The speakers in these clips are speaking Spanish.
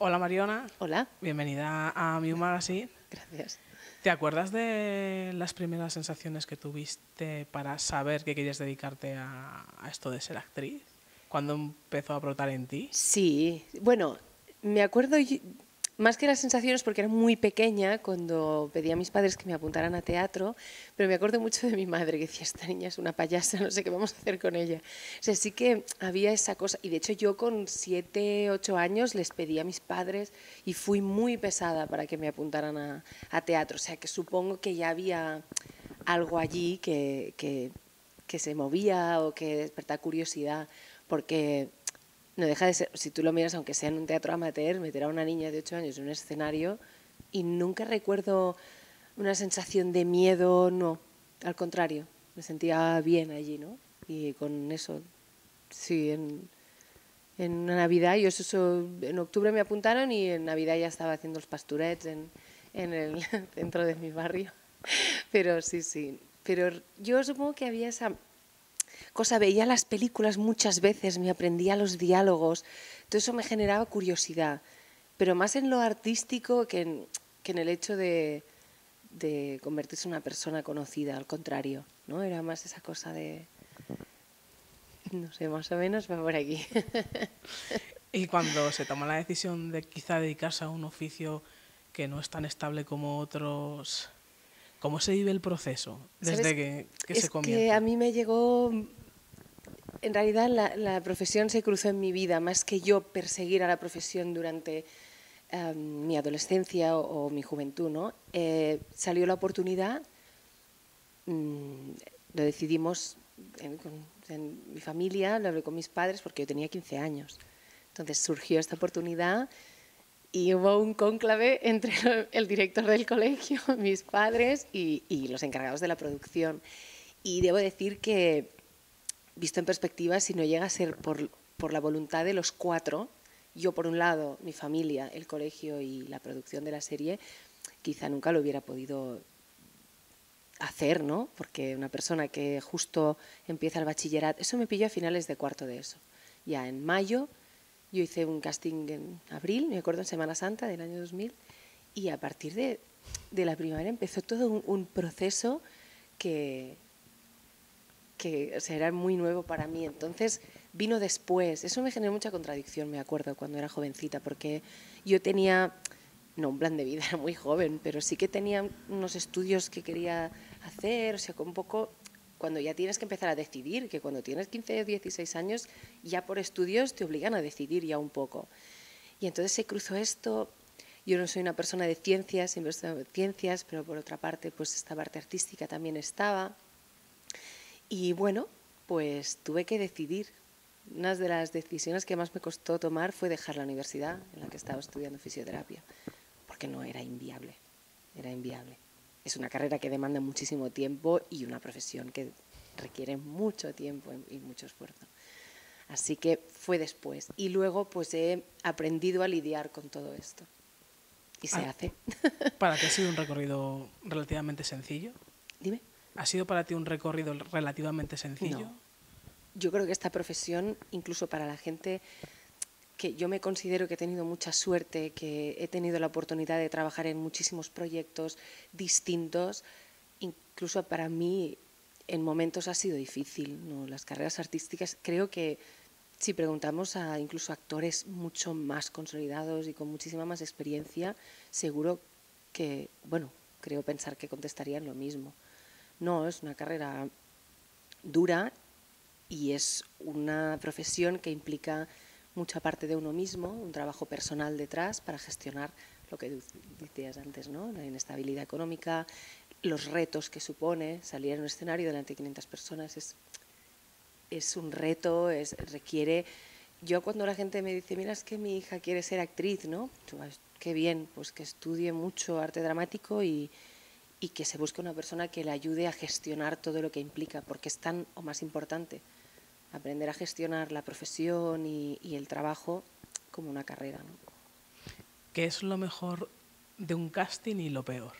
Hola Mariona. Hola. Bienvenida a Mew Magazine. Gracias. ¿Te acuerdas de las primeras sensaciones que tuviste para saber que querías dedicarte a, a esto de ser actriz? ¿Cuándo empezó a brotar en ti? Sí, bueno, me acuerdo más que las sensaciones porque era muy pequeña cuando pedí a mis padres que me apuntaran a teatro, pero me acuerdo mucho de mi madre que decía, esta niña es una payasa, no sé qué vamos a hacer con ella. O sea, sí que había esa cosa, y de hecho yo con siete, ocho años les pedí a mis padres y fui muy pesada para que me apuntaran a, a teatro, o sea que supongo que ya había algo allí que, que, que se movía o que despertaba curiosidad, porque no deja de ser, si tú lo miras, aunque sea en un teatro amateur, meter a una niña de 8 años en un escenario y nunca recuerdo una sensación de miedo, no, al contrario, me sentía bien allí, ¿no? Y con eso, sí, en, en una Navidad, yo en octubre me apuntaron y en Navidad ya estaba haciendo los pasturets en, en el centro de mi barrio. Pero sí, sí, pero yo supongo que había esa cosa, veía las películas muchas veces, me aprendía los diálogos, todo eso me generaba curiosidad, pero más en lo artístico que en, que en el hecho de, de convertirse en una persona conocida, al contrario, ¿no? Era más esa cosa de, no sé, más o menos va por aquí. Y cuando se toma la decisión de quizá dedicarse a un oficio que no es tan estable como otros, ¿cómo se vive el proceso desde ¿Sabes? que, que es se que comienza? a mí me llegó, en realidad la, la profesión se cruzó en mi vida, más que yo perseguir a la profesión durante eh, mi adolescencia o, o mi juventud, ¿no? Eh, salió la oportunidad, mm, lo decidimos en, con- en mi familia, lo hablé con mis padres porque yo tenía 15 años. Entonces surgió esta oportunidad y hubo un cónclave entre el director del colegio, mis padres y, y los encargados de la producción. Y debo decir que, visto en perspectiva, si no llega a ser por, por la voluntad de los cuatro, yo por un lado, mi familia, el colegio y la producción de la serie, quizá nunca lo hubiera podido hacer, ¿no? Porque una persona que justo empieza el bachillerato, eso me pilló a finales de cuarto de eso. Ya en mayo yo hice un casting en abril, me acuerdo en Semana Santa del año 2000, y a partir de, de la primavera empezó todo un, un proceso que, que o sea, era muy nuevo para mí. Entonces vino después. Eso me generó mucha contradicción, me acuerdo, cuando era jovencita, porque yo tenía, no un plan de vida, era muy joven, pero sí que tenía unos estudios que quería hacer, o sea, con un poco cuando ya tienes que empezar a decidir, que cuando tienes 15 o 16 años, ya por estudios te obligan a decidir ya un poco. Y entonces se cruzó esto. Yo no soy una persona de ciencias, siempre he ciencias, pero por otra parte, pues esta parte artística también estaba. Y bueno, pues tuve que decidir. Una de las decisiones que más me costó tomar fue dejar la universidad en la que estaba estudiando fisioterapia, porque no era inviable, era inviable. Es una carrera que demanda muchísimo tiempo y una profesión que requiere mucho tiempo y mucho esfuerzo. Así que fue después. Y luego pues he aprendido a lidiar con todo esto. Y se Ah. hace. ¿Para ti ha sido un recorrido relativamente sencillo? Dime. ¿Ha sido para ti un recorrido relativamente sencillo? No. Yo creo que esta profesión, incluso para la gente que yo me considero que he tenido mucha suerte, que he tenido la oportunidad de trabajar en muchísimos proyectos distintos, incluso para mí en momentos ha sido difícil. Las carreras artísticas, creo que si preguntamos a incluso actores mucho más consolidados y con muchísima más experiencia, seguro que, bueno, creo pensar que contestarían lo mismo. No, es una carrera dura y es una profesión que implica mucha parte de uno mismo, un trabajo personal detrás para gestionar lo que decías antes, ¿no? La inestabilidad económica, los retos que supone salir en un escenario delante de 500 personas es, es un reto, es, requiere... Yo cuando la gente me dice, mira, es que mi hija quiere ser actriz, ¿no? Pues, qué bien, pues que estudie mucho arte dramático y, y que se busque una persona que le ayude a gestionar todo lo que implica, porque es tan o más importante aprender a gestionar la profesión y, y el trabajo como una carrera. ¿no? ¿Qué es lo mejor de un casting y lo peor?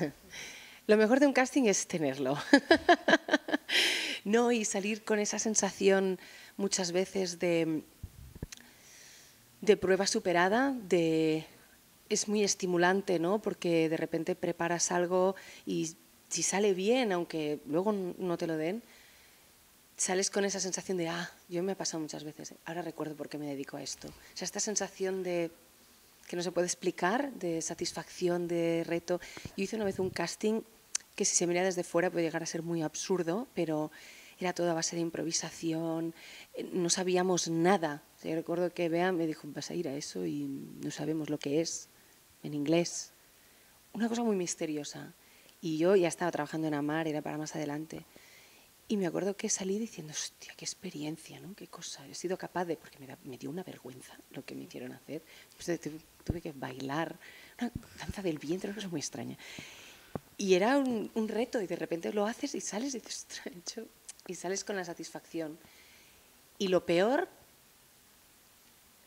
Lo mejor de un casting es tenerlo. no, y salir con esa sensación muchas veces de, de prueba superada, de es muy estimulante, ¿no? Porque de repente preparas algo y si sale bien, aunque luego no te lo den, sales con esa sensación de, ah, yo me ha pasado muchas veces, ahora recuerdo por qué me dedico a esto. O sea, esta sensación de que no se puede explicar, de satisfacción, de reto. Yo hice una vez un casting que si se mira desde fuera puede llegar a ser muy absurdo, pero era toda base de improvisación, eh, no sabíamos nada. yo recuerdo que Bea me dijo, vas a ir a eso y no sabemos lo que es en inglés. Una cosa muy misteriosa. Y yo ya estaba trabajando en Amar, era para más adelante. Y me acuerdo que salí diciendo, hostia, qué experiencia, ¿no? Qué cosa. He sido capaz de, porque me, dio una vergüenza lo que me hicieron hacer. tuve, que bailar, una danza del vientre, una cosa muy extraña. Y era un, reto y de repente lo haces y sales y dices, y sales con la satisfacción. Y lo peor,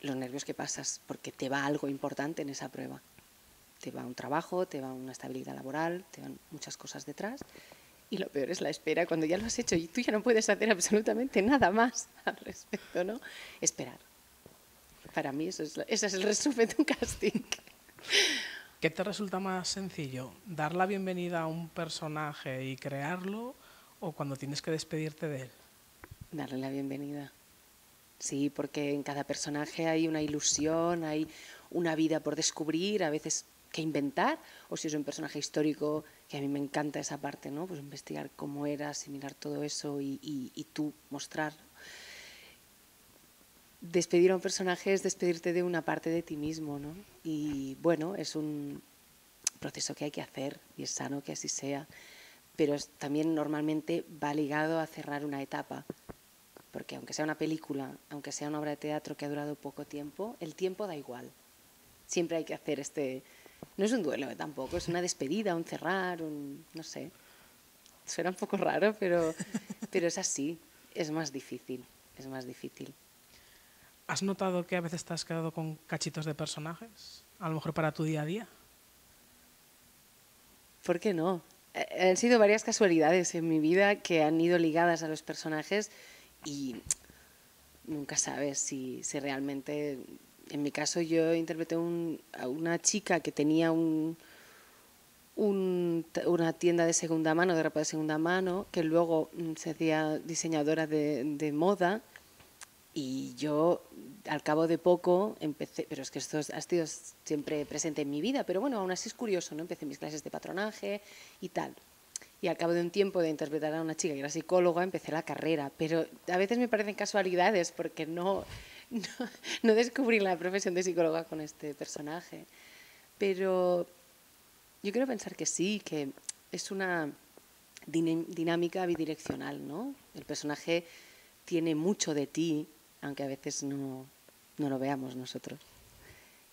los nervios que pasas, porque te va algo importante en esa prueba. Te va un trabajo, te va una estabilidad laboral, te van muchas cosas detrás. Y lo peor es la espera, cuando ya lo has hecho y tú ya no puedes hacer absolutamente nada más al respecto, ¿no? Esperar. Para mí eso es, ese es el resumen de un casting. ¿Qué te resulta más sencillo? ¿Dar la bienvenida a un personaje y crearlo o cuando tienes que despedirte de él? Darle la bienvenida. Sí, porque en cada personaje hay una ilusión, hay una vida por descubrir, a veces que inventar, o si es un personaje histórico, que a mí me encanta esa parte, ¿no? Pues investigar cómo era, asimilar todo eso y, y, tú mostrar. Despedir a un personaje es despedirte de una parte de ti mismo, ¿no? Y bueno, es un proceso que hay que hacer y es sano que así sea, pero también normalmente va ligado a cerrar una etapa, porque aunque sea una película, aunque sea una obra de teatro que ha durado poco tiempo, el tiempo da igual. Siempre hay que hacer este, no es un duelo tampoco, es una despedida, un cerrar, un, no sé. Suena un poco raro, pero, pero es así, es más difícil, es más difícil. ¿Has notado que a veces te has quedado con cachitos de personajes? A lo mejor para tu día a día. ¿Por qué no? Eh, han sido varias casualidades en mi vida que han ido ligadas a los personajes y nunca sabes si, si realmente en mi caso yo interpreté a una chica que tenía un, una tienda de segunda mano, de ropa de segunda mano, que luego mm, se hacía diseñadora de, moda y yo al cabo de poco empecé, pero es que esto ha sido siempre presente en mi vida, pero bueno, aún así es curioso, ¿no? Empecé mis clases de patronaje y tal. Y al cabo de un tiempo de interpretar a una chica que era psicóloga, empecé la carrera. Pero a veces me parecen casualidades porque no, no, descubrí la profesión de psicóloga con este personaje. Pero yo quiero pensar que sí, que es una dinámica bidireccional, ¿no? El personaje tiene mucho de ti, aunque a veces no, no lo veamos nosotros.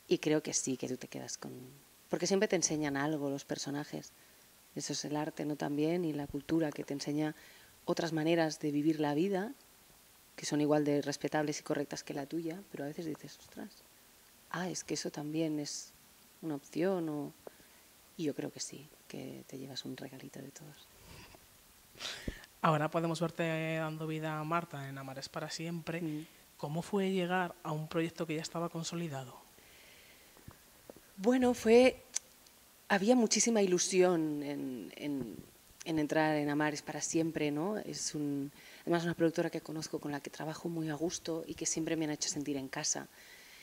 Y creo que sí, que tú te quedas con... Porque siempre te enseñan algo los personajes. Eso es el arte, ¿no? También, y la cultura que te enseña otras maneras de vivir la vida que son igual de respetables y correctas que la tuya, pero a veces dices, ostras, ah, es que eso también es una opción o... Y yo creo que sí, que te llevas un regalito de todos. Ahora podemos verte dando vida a Marta en Amares para siempre. Mm. ¿Cómo fue llegar a un proyecto que ya estaba consolidado? Bueno, fue... Había muchísima ilusión en, en, en entrar en Amares para siempre, ¿no? Es un Además, una productora que conozco con la que trabajo muy a gusto y que siempre me han hecho sentir en casa.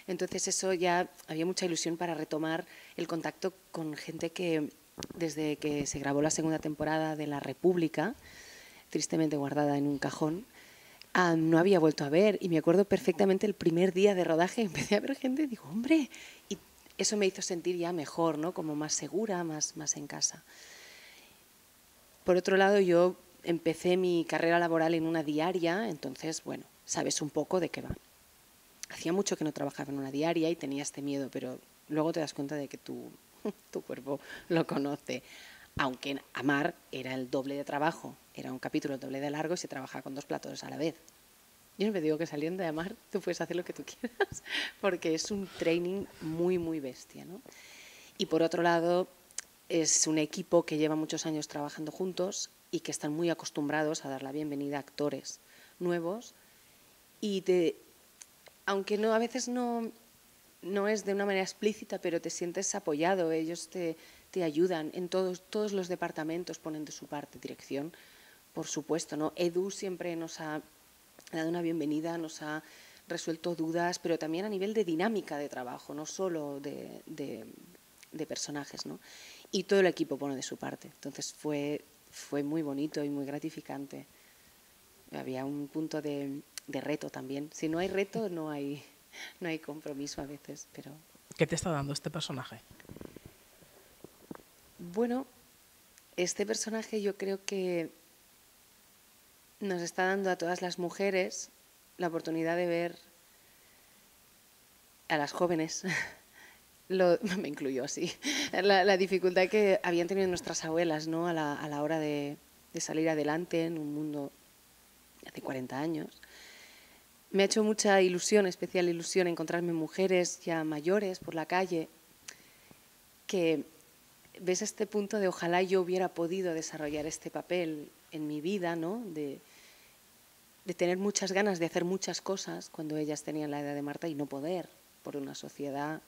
Entonces, eso ya había mucha ilusión para retomar el contacto con gente que desde que se grabó la segunda temporada de La República, tristemente guardada en un cajón, ah, no había vuelto a ver. Y me acuerdo perfectamente el primer día de rodaje, empecé a ver gente y digo, hombre, y eso me hizo sentir ya mejor, ¿no? como más segura, más, más en casa. Por otro lado, yo empecé mi carrera laboral en una diaria, entonces, bueno, sabes un poco de qué va. Hacía mucho que no trabajaba en una diaria y tenía este miedo, pero luego te das cuenta de que tu, tu cuerpo lo conoce. Aunque Amar era el doble de trabajo, era un capítulo doble de largo y se trabajaba con dos platos a la vez. Yo no me digo que saliendo de Amar tú puedes hacer lo que tú quieras, porque es un training muy, muy bestia. ¿no? Y por otro lado, es un equipo que lleva muchos años trabajando juntos y que están muy acostumbrados a dar la bienvenida a actores nuevos y de, aunque no a veces no no es de una manera explícita, pero te sientes apoyado, ellos te, te ayudan, en todos, todos los departamentos ponen de su parte, dirección, por supuesto, ¿no? Edu siempre nos ha dado una bienvenida, nos ha resuelto dudas, pero también a nivel de dinámica de trabajo, no solo de, de, personajes, ¿no? Y todo el equipo pone de su parte. Entonces fue, fue muy bonito y muy gratificante. Había un punto de, de reto también. Si no hay reto, no hay, no hay compromiso a veces, pero... ¿Qué te está dando este personaje? Bueno, este personaje yo creo que nos está dando a todas las mujeres la oportunidad de ver a las jóvenes, me incluyo así, la, dificultad que habían tenido nuestras abuelas ¿no? a, la, a la hora de, de, salir adelante en un mundo hace 40 años. Me ha hecho mucha ilusión, especial ilusión, encontrarme mujeres ya mayores por la calle que ves este punto de ojalá yo hubiera podido desarrollar este papel en mi vida, ¿no? De, de tener muchas ganas de hacer muchas cosas cuando ellas tenían la edad de Marta y no poder por una sociedad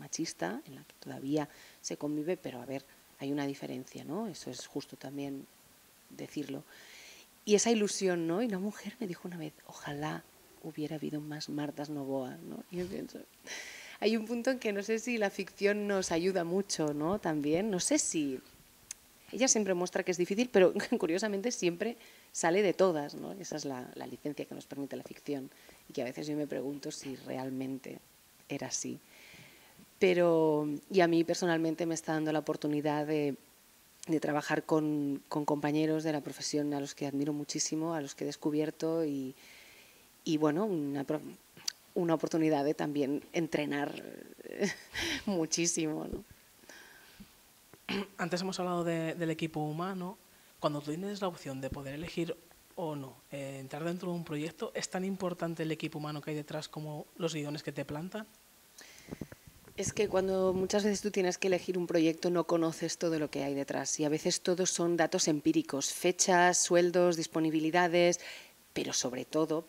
machista en la que todavía se convive, pero a ver, hay una diferencia, ¿no? Eso es justo también decirlo. Y esa ilusión, ¿no? Y una mujer me dijo una vez, ojalá hubiera habido más Martas Novoa, ¿no? Y yo pienso, hay un punto en que no sé si la ficción nos ayuda mucho, ¿no? También, no sé si ella siempre muestra que es difícil, pero curiosamente siempre sale de todas, ¿no? Esa es la, licencia que nos permite la ficción y que a veces yo me pregunto si realmente era así. Pero, y a mí personalmente me está dando la oportunidad de, trabajar con, compañeros de la profesión a los que admiro muchísimo, a los que he descubierto y, bueno, una, una oportunidad de también entrenar muchísimo. Antes hemos hablado del equipo humano. Cuando tú tienes la opción de poder elegir o no eh, entrar dentro de un proyecto, ¿es tan importante el equipo humano que hay detrás como los guiones que te plantan? Es que cuando muchas veces tú tienes que elegir un proyecto no conoces todo lo que hay detrás y a veces todos son datos empíricos, fechas, sueldos, disponibilidades, pero sobre todo,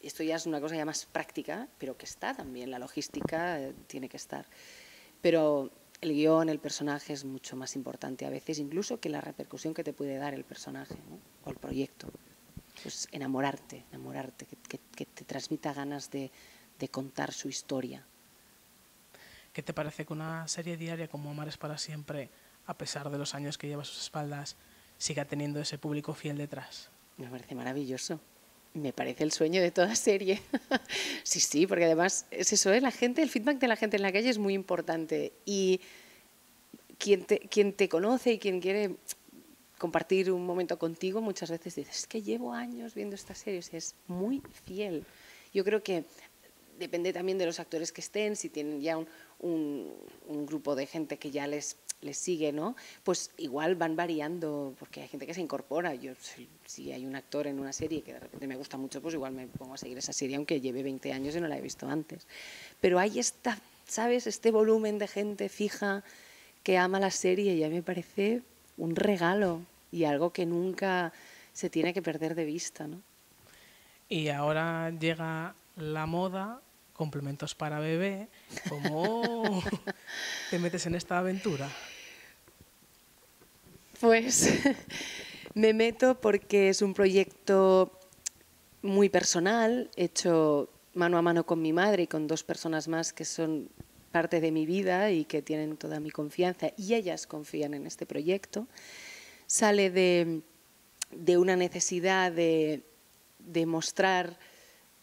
esto ya es una cosa ya más práctica, pero que está también, la logística eh, tiene que estar. Pero el guion, el personaje es mucho más importante a veces, incluso que la repercusión que te puede dar el personaje o el proyecto. Pues enamorarte, enamorarte, que, te transmita ganas de, contar su historia. ¿Qué te parece que una serie diaria como Amares para siempre, a pesar de los años que lleva a sus espaldas, siga teniendo ese público fiel detrás? Me parece maravilloso. Me parece el sueño de toda serie. sí, sí, porque además es eso, ¿eh? la gente, el feedback de la gente en la calle es muy importante. Y quien te, quien te conoce y quien quiere compartir un momento contigo, muchas veces dices, es que llevo años viendo estas series, es muy fiel. Yo creo que depende también de los actores que estén, si tienen ya un, un, grupo de gente que ya les, les sigue, ¿no? Pues igual van variando, porque hay gente que se incorpora. Yo, si, hay un actor en una serie que de repente me gusta mucho, pues igual me pongo a seguir esa serie, aunque lleve 20 años y no la he visto antes. Pero hay esta, ¿sabes? Este volumen de gente fija que ama la serie y a mí me parece un regalo y algo que nunca se tiene que perder de vista, ¿no? Y ahora llega la moda, complementos para bebé. ¿Cómo te metes en esta aventura? Pues me meto porque es un proyecto muy personal, hecho mano a mano con mi madre y con dos personas más que son parte de mi vida y que tienen toda mi confianza y ellas confían en este proyecto. Sale de, una necesidad de, de mostrar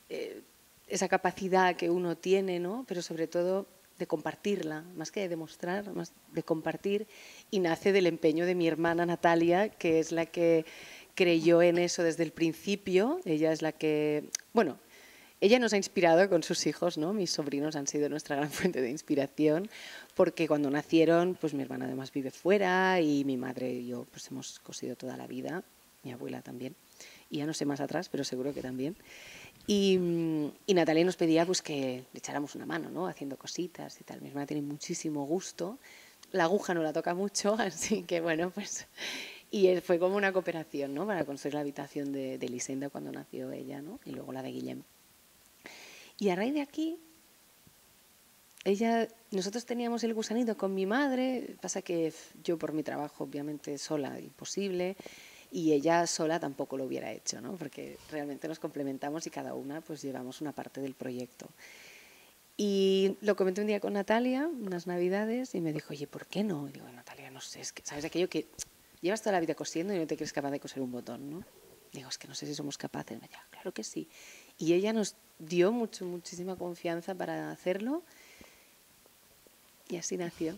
eh, esa capacidad que uno tiene, ¿no? pero sobre todo de compartirla, más que de demostrar, más de compartir, y nace del empeño de mi hermana Natalia, que es la que creyó en eso desde el principio, ella es la que, bueno, ella nos ha inspirado con sus hijos, ¿no? Mis sobrinos han sido nuestra gran fuente de inspiración, porque cuando nacieron, pues mi hermana además vive fuera y mi madre y yo pues hemos cosido toda la vida, mi abuela también, y ya no sé más atrás, pero seguro que también. Y, y, Natalia nos pedía pues, que le echáramos una mano, ¿no? Haciendo cositas y tal. Mi hermana tiene muchísimo gusto. La aguja no la toca mucho, así que bueno, pues... Y fue como una cooperación, ¿no? Para construir la habitación de, de Lisenda cuando nació ella, ¿no? Y luego la de Guillem. Y a raíz de aquí ella, nosotros teníamos el gusanito con mi madre, pasa que yo por mi trabajo obviamente sola imposible y ella sola tampoco lo hubiera hecho, ¿no? porque realmente nos complementamos y cada una pues llevamos una parte del proyecto. Y lo comenté un día con Natalia, unas navidades, y me dijo, oye, ¿por qué no? Y digo, Natalia, no sé, es que, ¿sabes aquello que llevas toda la vida cosiendo y no te crees capaz de coser un botón, ¿no? Digo, es que no sé si somos capaces. Me dijo, claro que sí. Y ella nos dio mucho, muchísima confianza para hacerlo y así nació.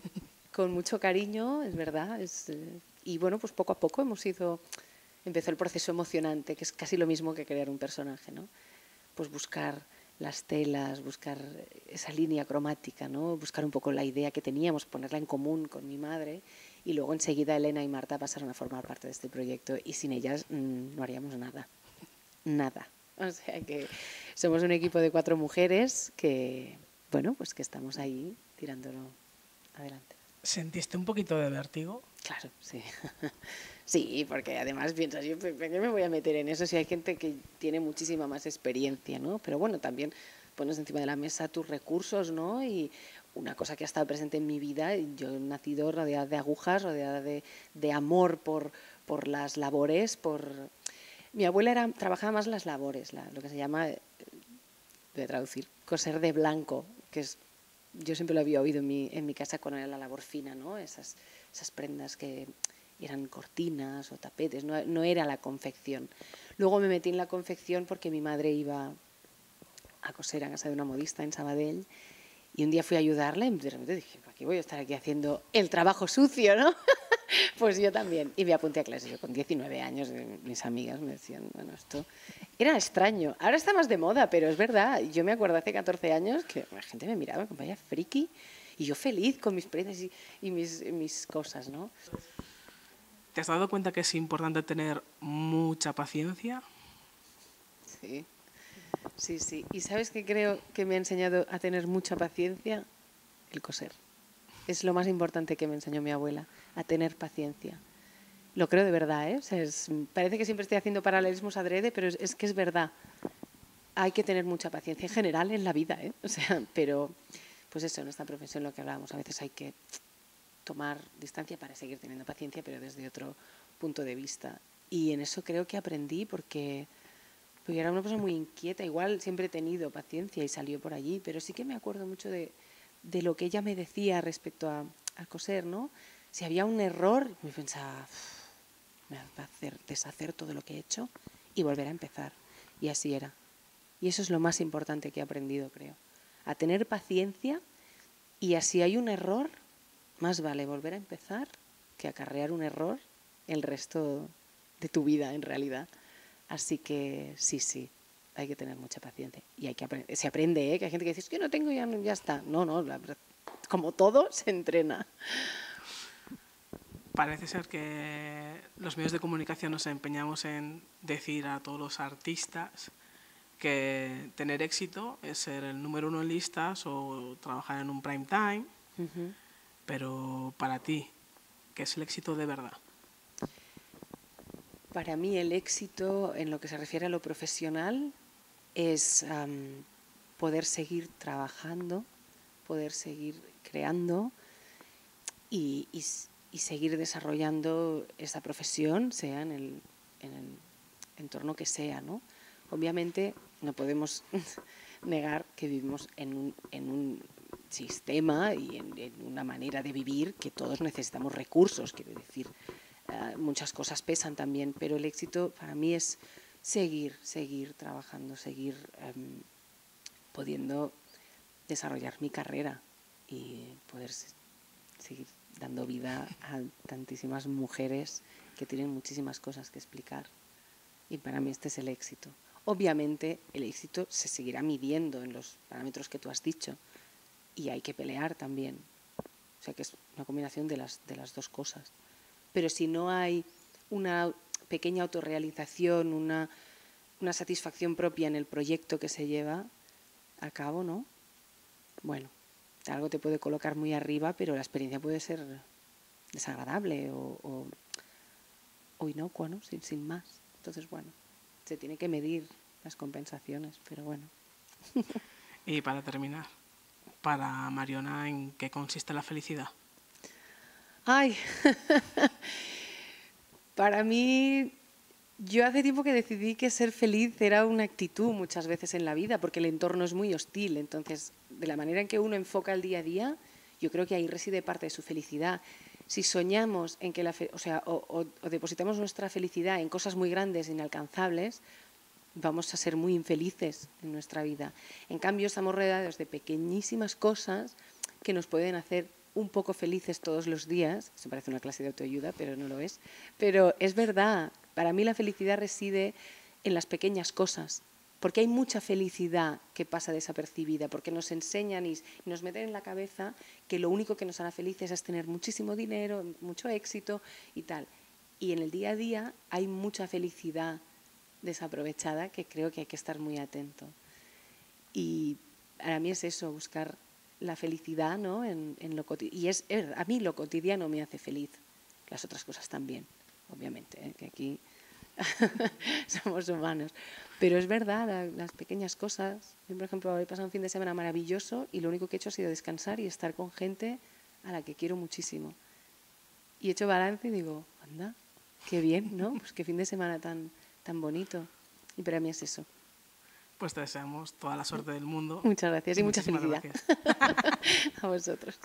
Con mucho cariño, es verdad. Es, eh, y bueno, pues poco a poco hemos ido, empezó el proceso emocionante, que es casi lo mismo que crear un personaje, ¿no? Pues buscar las telas, buscar esa línea cromática, ¿no? buscar un poco la idea que teníamos, ponerla en común con mi madre y luego enseguida Elena y Marta pasaron a formar parte de este proyecto y sin ellas mm, no haríamos nada, nada. O sea que somos un equipo de cuatro mujeres que, bueno, pues que estamos ahí tirándolo adelante. ¿Sentiste un poquito de vértigo? Claro, sí. sí, porque además piensas, yo, ¿por qué me voy a meter en eso si hay gente que tiene muchísima más experiencia, ¿no? Pero bueno, también pones encima de la mesa tus recursos, ¿no? Y una cosa que ha estado presente en mi vida, yo he nacido rodeada de agujas, rodeada de, de amor por, por las labores, por... Mi abuela era, trabajaba más las labores, lo que se llama, eh, voy a traducir, coser de blanco, que es yo siempre lo había oído en mi, en mi casa cuando era la labor fina, ¿no? Esas, esas prendas que eran cortinas o tapetes, no, no, era la confección. Luego me metí en la confección porque mi madre iba a coser a casa de una modista en Sabadell y un día fui a ayudarla y de repente dije, ¿para qué voy a estar aquí haciendo el trabajo sucio, no? pues yo también. Y me apunté a clases. Yo con 19 años, eh, mis amigas me decían, bueno, esto era extraño. Ahora está más de moda, pero es verdad. Yo me acuerdo hace 14 años que la gente me miraba como vaya friki y yo feliz con mis prendas y, y mis, mis cosas, ¿no? ¿Te has dado cuenta que es importante tener mucha paciencia? Sí, sí, sí. ¿Y sabes qué creo que me ha enseñado a tener mucha paciencia? El coser. Es lo más importante que me enseñó mi abuela, a tener paciencia. Lo creo de verdad, ¿eh? parece que siempre estoy haciendo paralelismos adrede, pero es, que es verdad. Hay que tener mucha paciencia en general en la vida, ¿eh? O sea, pero pues eso, en esta profesión lo que hablábamos, a veces hay que tomar distancia para seguir teniendo paciencia, pero desde otro punto de vista. Y en eso creo que aprendí porque, porque era una persona muy inquieta, igual siempre he tenido paciencia y salió por allí, pero sí que me acuerdo mucho de, de lo que ella me decía respecto a, coser, ¿no? Si había un error, me pensaba, me va a hacer deshacer todo lo que he hecho y volver a empezar. Y así era. Y eso es lo más importante que he aprendido, creo. A tener paciencia y así hay un error, más vale volver a empezar que acarrear un error el resto de tu vida, en realidad. Así que sí, sí, hay que tener mucha paciencia. Y hay que aprender. Se aprende, ¿eh? que hay gente que dice, es que no tengo, ya, ya está. No, no, como todo, se entrena. Parece ser que los medios de comunicación nos empeñamos en decir a todos los artistas que tener éxito es ser el número uno en listas o trabajar en un prime time, pero para ti, ¿qué es el éxito de verdad? Para mí el éxito en lo que se refiere a lo profesional es poder seguir trabajando, poder seguir creando y, seguir desarrollando esa profesión, sea en el, entorno que sea. ¿no? Obviamente no podemos negar que vivimos en un, en un sistema y en, una manera de vivir que todos necesitamos recursos, quiero decir. Eh, muchas cosas pesan también, pero el éxito para mí es seguir, seguir trabajando, seguir em, pudiendo desarrollar mi carrera y poder seguir dando vida a tantísimas mujeres que tienen muchísimas cosas que explicar. Y para mí este es el éxito. Obviamente el éxito se seguirá midiendo en los parámetros que tú has dicho y hay que pelear también. O sea que es una combinación de las, de las dos cosas. Pero si no hay una pequeña autorrealización, una, una satisfacción propia en el proyecto que se lleva a cabo, ¿no? Bueno, algo te puede colocar muy arriba, pero la experiencia puede ser desagradable o, o, o inocua, ¿no? Sin, sin más. Entonces, bueno, se tiene que medir las compensaciones, pero bueno. y para terminar, para Mariona en qué consiste la felicidad. Ay, para mí, yo hace tiempo que decidí que ser feliz era una actitud muchas veces en la vida, porque el entorno es muy hostil. Entonces, de la manera en que uno enfoca el día a día, yo creo que ahí reside parte de su felicidad. Si soñamos en que la o sea, o, depositamos nuestra felicidad en cosas muy grandes, inalcanzables, vamos a ser muy infelices en nuestra vida. En cambio, estamos rodeados de pequeñísimas cosas que nos pueden hacer un poco felices todos los días. Se parece una clase de autoayuda, pero no lo es. Pero es verdad, para mí la felicidad reside en las pequeñas cosas, porque hay mucha felicidad que pasa desapercibida, porque nos enseñan y nos meten en la cabeza que lo único que nos hará felices es tener muchísimo dinero, mucho éxito y tal. Y en el día a día hay mucha felicidad desaprovechada que creo que hay que estar muy atento. Y para mí es eso, buscar la felicidad ¿no? en, lo cotidiano. Y es, a mí lo cotidiano me hace feliz, las otras cosas también, obviamente, ¿eh? que aquí somos humanos. Pero es verdad, las pequeñas cosas. Yo, por ejemplo, he pasado un fin de semana maravilloso y lo único que he hecho ha sido descansar y estar con gente a la que quiero muchísimo. Y he hecho balance y digo, anda, qué bien, ¿no? Pues qué fin de semana tan, tan bonito. Y para mí es eso. Pues te deseamos toda la suerte del mundo. Muchas gracias y mucha felicidad. A vosotros.